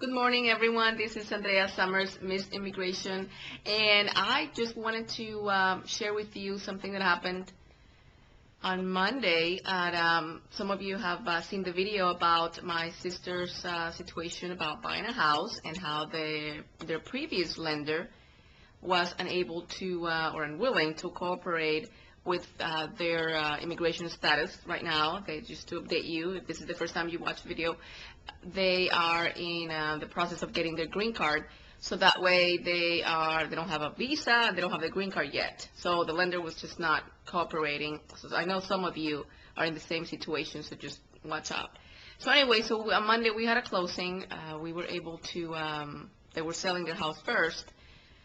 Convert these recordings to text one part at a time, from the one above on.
Good morning, everyone. This is Andrea Summers, Miss Immigration, and I just wanted to um, share with you something that happened on Monday. And, um, some of you have uh, seen the video about my sister's uh, situation about buying a house and how the, their previous lender was unable to uh, or unwilling to cooperate with uh, their uh, immigration status right now. They just to update you, if this is the first time you watch the video, they are in uh, the process of getting their green card. So that way they are they don't have a visa, they don't have the green card yet. So the lender was just not cooperating. So I know some of you are in the same situation, so just watch out. So anyway, so on Monday we had a closing. Uh, we were able to. Um, they were selling their house first,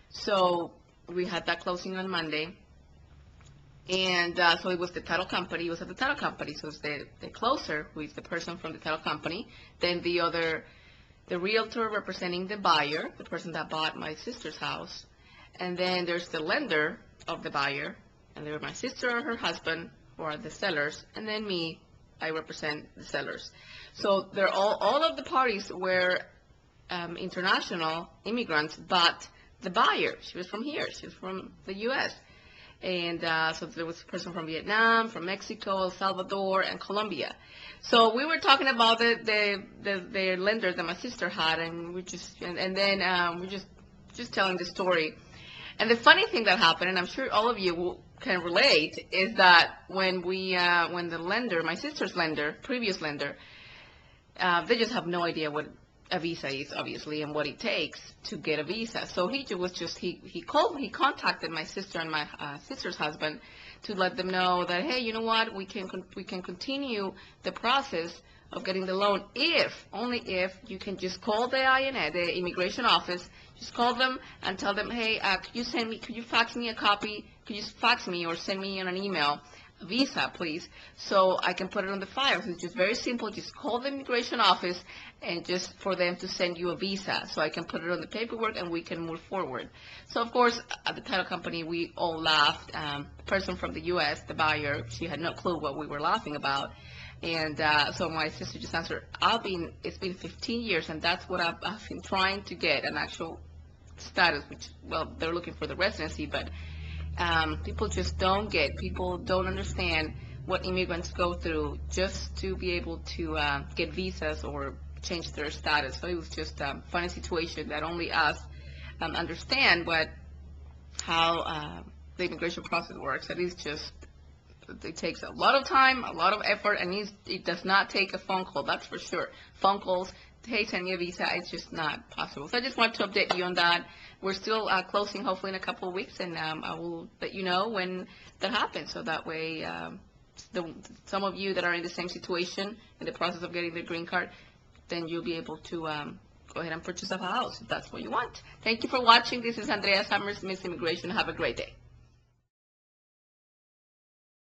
so we had that closing on Monday. And uh, so it was the title company, it was at the title company, so it's the, the closer, who is the person from the title company, then the other, the realtor representing the buyer, the person that bought my sister's house, and then there's the lender of the buyer, and there were my sister or her husband, who are the sellers, and then me, I represent the sellers. So they're all, all of the parties were um, international immigrants, but the buyer, she was from here, she was from the U.S. And uh, so there was a person from Vietnam, from Mexico, El Salvador, and Colombia. So we were talking about the the, the, lender that my sister had, and we just and, and then um, we just just telling the story. And the funny thing that happened, and I'm sure all of you will, can relate, is that when we uh, when the lender, my sister's lender, previous lender, uh, they just have no idea what a visa is, obviously, and what it takes to get a visa. So he was just, he, he called, he contacted my sister and my uh, sister's husband to let them know that, hey, you know what, we can, we can continue the process of getting the loan if, only if, you can just call the INA, the immigration office, just call them and tell them, hey, uh, could you send me, could you fax me a copy, could you fax me or send me an email, visa, please, so I can put it on the file. So It's just very simple, just call the immigration office and just for them to send you a visa, so I can put it on the paperwork and we can move forward. So of course, at the title company, we all laughed. Um, the person from the U.S., the buyer, she had no clue what we were laughing about. And uh, so my sister just answered, I've been, it's been 15 years, and that's what I've, I've been trying to get, an actual status, which, well, they're looking for the residency, but um, people just don't get, people don't understand what immigrants go through just to be able to uh, get visas or change their status. So it was just a funny situation that only us um, understand what how uh, the immigration process works. It is just it takes a lot of time, a lot of effort, and it does not take a phone call. That's for sure. Phone calls, hey, send me a visa. It's just not possible. So I just want to update you on that. We're still uh, closing, hopefully in a couple of weeks, and um, I will let you know when that happens. So that way, um, the, some of you that are in the same situation in the process of getting the green card, then you'll be able to um, go ahead and purchase a house if that's what you want. Thank you for watching. This is Andrea Summers, Miss Immigration. Have a great day.